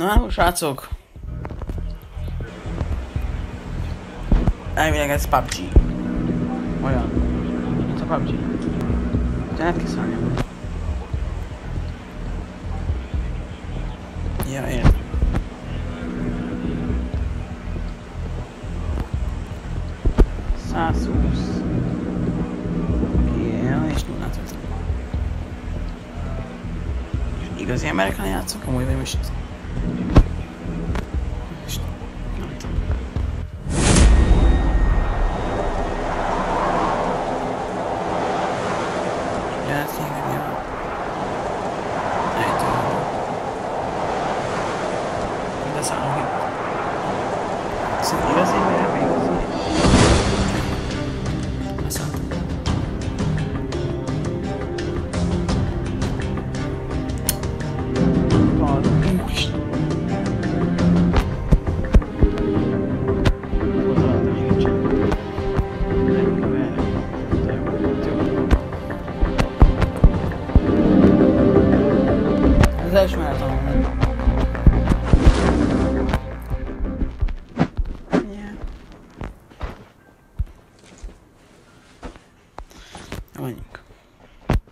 Na, srácok. Elvileg ez PUBG. Olyan. Ez a PUBG. Lehet kiszállni. Ja, én. Százhúsz. Ja, és nullát vettem. Igazi emberekkel játszok, amúgy vagy most most nem tudom. Ja, ez tényleg jó. Ejtő. De szállok itt. Szóval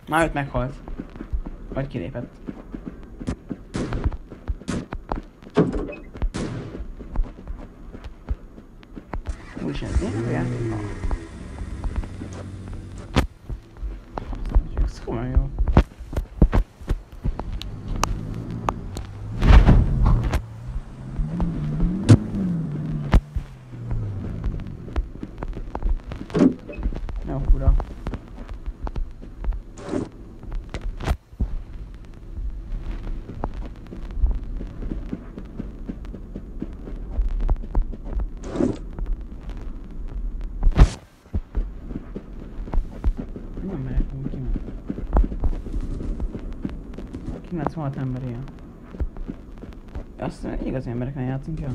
Már öt meghalt. Vagy kilépett. Úgy sem, mi? Játék? Ez komolyan jó. Jó, fura. Nem megyek, úgy kiment. 96 ember ilyen. Azt mondja, igazi emberekkel játszunk, jó?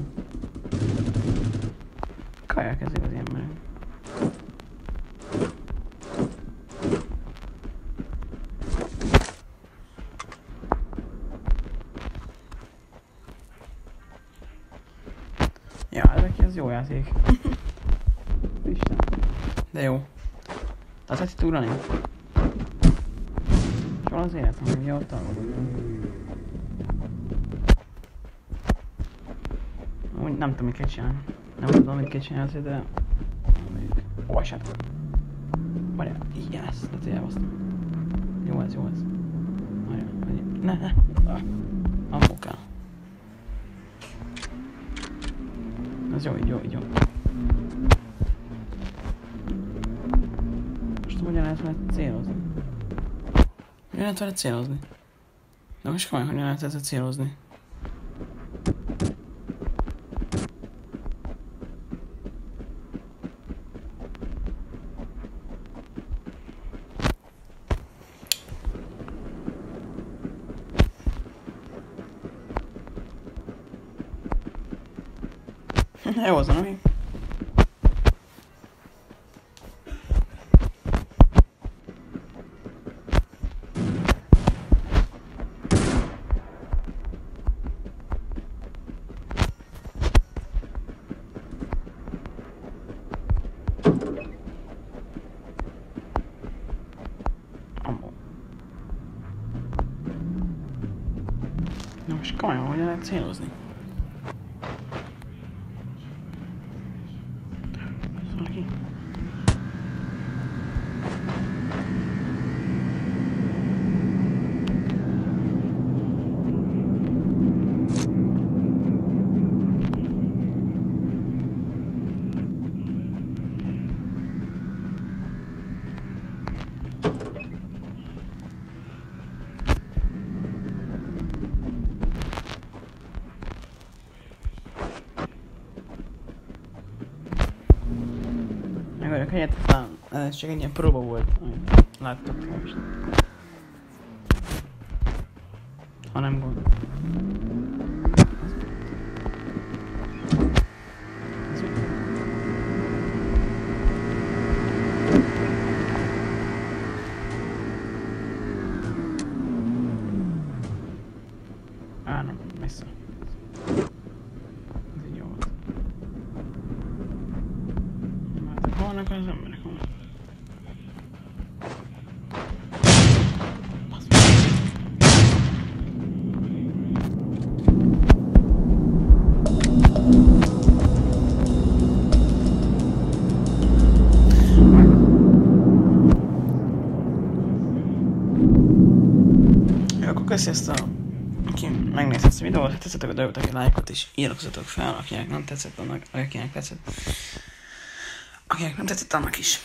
Kaják ez igazi emberek. Ja, ezek ez jó játék. Isten. De jó. Az ezt itt ugrani? És van az életem, hogy ugye ott aludunk. Úgy nem tudom, mit kell csinálni. Nem tudom, mit kell csinálni azért, de... Olvassátok. Várjál, yes, de tényleg elbasztam. Jó ez, jó ez. Várjál. Ne, ne. Ah. Ammo kell. Ez jó, így jó, így jó. Most hogyan lehet vele célozni? Hogyan lehet vele célozni? De most komolyan, hogyan lehet vele célozni? Jó az, ami. Ammo. Most komolyan, hogyan lehet célozni? Vagyok helyett, aztán ez csak egy ilyen próba volt, amit láttok most. Ha nem gond. Ez úgy. Á, nem, messze. Ez így jó volt. Hát vannak az emberek? Köszi ezt a... Aki megnézte ezt a videót, ha tetszettek a dolgot, aki lájkot is iratkozzatok fel, akinek nem tetszett, annak, akinek tetszett. Akinek nem tetszett, annak is.